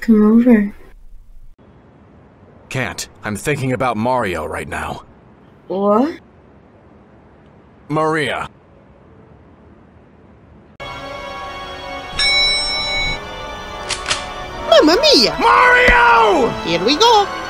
come over. Can't. I'm thinking about Mario right now. What? Maria. Mamma mia! Mario! Here we go.